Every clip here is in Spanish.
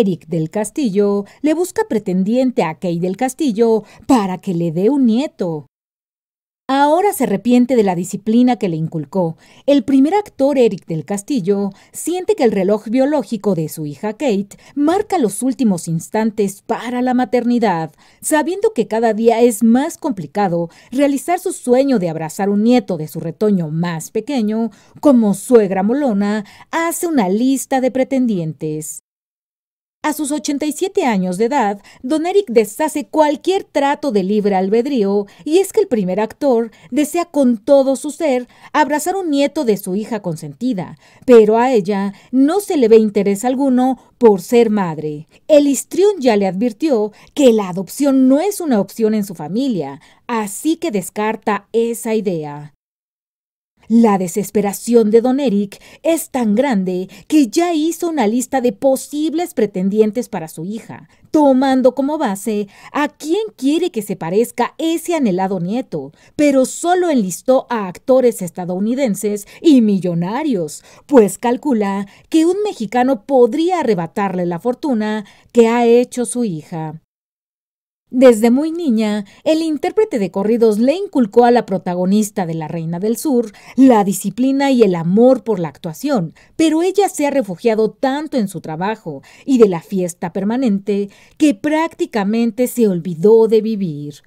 Eric del Castillo le busca pretendiente a Kate del Castillo para que le dé un nieto. Ahora se arrepiente de la disciplina que le inculcó. El primer actor, Eric del Castillo, siente que el reloj biológico de su hija Kate marca los últimos instantes para la maternidad, sabiendo que cada día es más complicado realizar su sueño de abrazar un nieto de su retoño más pequeño, como suegra molona hace una lista de pretendientes. A sus 87 años de edad, Don Eric deshace cualquier trato de libre albedrío y es que el primer actor desea con todo su ser abrazar un nieto de su hija consentida, pero a ella no se le ve interés alguno por ser madre. El histrión ya le advirtió que la adopción no es una opción en su familia, así que descarta esa idea. La desesperación de don Eric es tan grande que ya hizo una lista de posibles pretendientes para su hija, tomando como base a quién quiere que se parezca ese anhelado nieto, pero solo enlistó a actores estadounidenses y millonarios, pues calcula que un mexicano podría arrebatarle la fortuna que ha hecho su hija. Desde muy niña, el intérprete de corridos le inculcó a la protagonista de La Reina del Sur la disciplina y el amor por la actuación, pero ella se ha refugiado tanto en su trabajo y de la fiesta permanente que prácticamente se olvidó de vivir.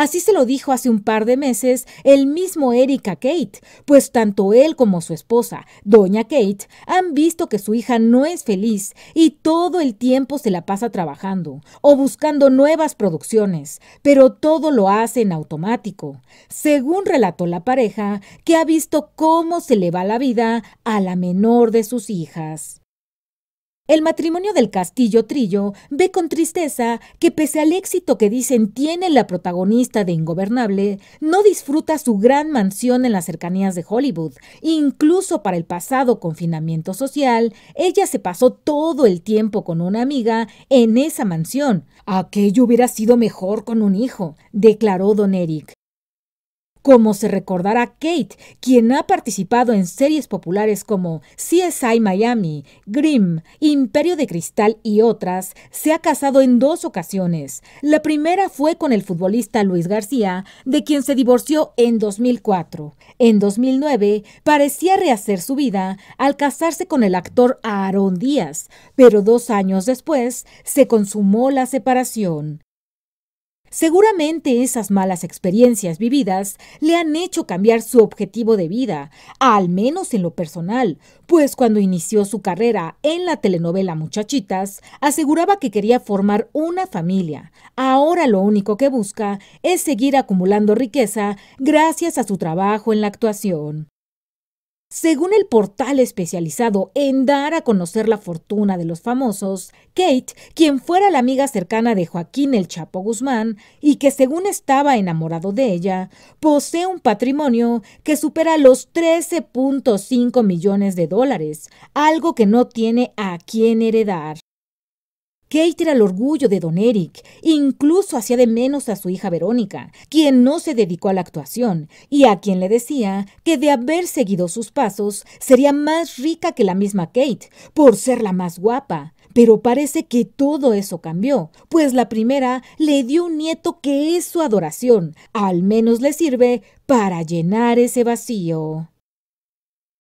Así se lo dijo hace un par de meses el mismo Erika Kate, pues tanto él como su esposa, doña Kate, han visto que su hija no es feliz y todo el tiempo se la pasa trabajando o buscando nuevas producciones, pero todo lo hace en automático. Según relató la pareja, que ha visto cómo se le va la vida a la menor de sus hijas. El matrimonio del Castillo Trillo ve con tristeza que pese al éxito que dicen tiene la protagonista de Ingobernable, no disfruta su gran mansión en las cercanías de Hollywood. Incluso para el pasado confinamiento social, ella se pasó todo el tiempo con una amiga en esa mansión. Aquello hubiera sido mejor con un hijo, declaró don Eric. Como se recordará Kate, quien ha participado en series populares como CSI Miami, Grimm, Imperio de Cristal y otras, se ha casado en dos ocasiones. La primera fue con el futbolista Luis García, de quien se divorció en 2004. En 2009 parecía rehacer su vida al casarse con el actor Aaron Díaz, pero dos años después se consumó la separación. Seguramente esas malas experiencias vividas le han hecho cambiar su objetivo de vida, al menos en lo personal, pues cuando inició su carrera en la telenovela Muchachitas, aseguraba que quería formar una familia. Ahora lo único que busca es seguir acumulando riqueza gracias a su trabajo en la actuación. Según el portal especializado en dar a conocer la fortuna de los famosos, Kate, quien fuera la amiga cercana de Joaquín el Chapo Guzmán y que según estaba enamorado de ella, posee un patrimonio que supera los 13.5 millones de dólares, algo que no tiene a quién heredar. Kate era el orgullo de don Eric, incluso hacía de menos a su hija Verónica, quien no se dedicó a la actuación y a quien le decía que de haber seguido sus pasos sería más rica que la misma Kate, por ser la más guapa. Pero parece que todo eso cambió, pues la primera le dio un nieto que es su adoración, al menos le sirve para llenar ese vacío.